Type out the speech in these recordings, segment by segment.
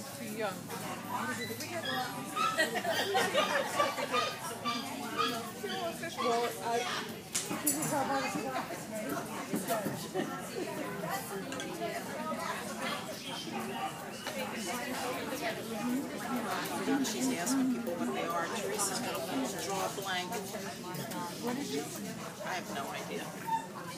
too young. Well, I, She's asking people what they are. Teresa's gonna draw a blank. I have no idea.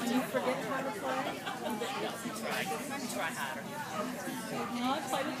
When you forget how to play. Try harder. No, I played with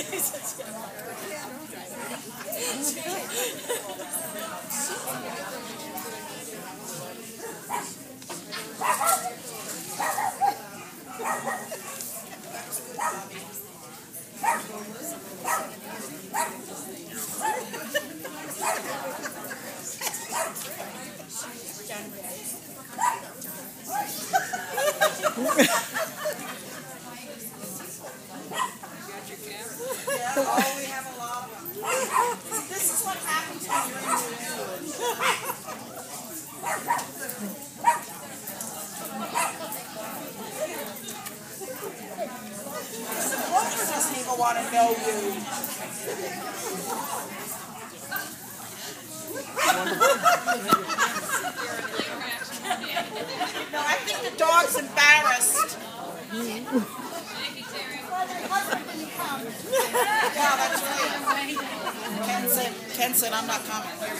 やばい。We have a lot of them. This is what happens when you're in New Zealand. The doesn't even want to know you. No, I think the dog's embarrassed. Ben said I'm not coming. You're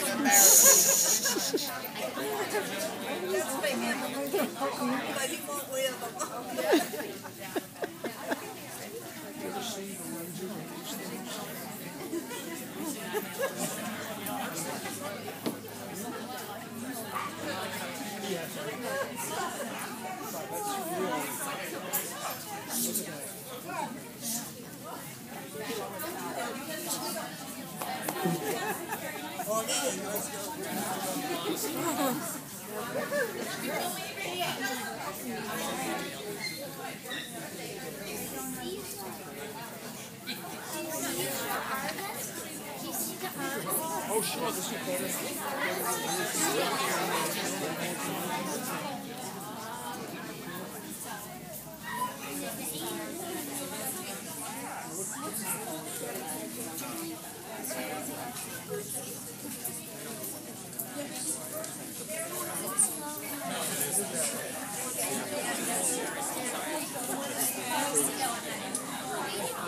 going Oh, sure, this is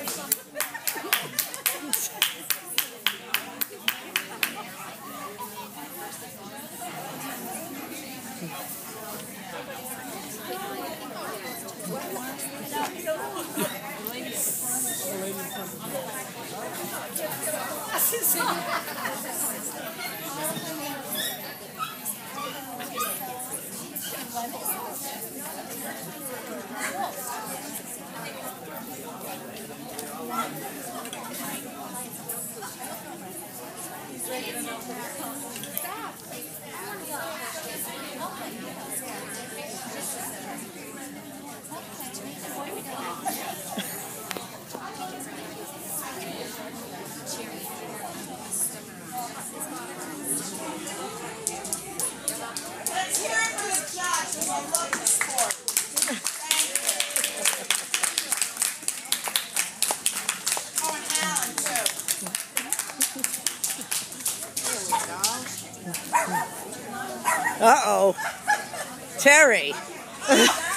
embarrassed. Let's Uh oh. Terry.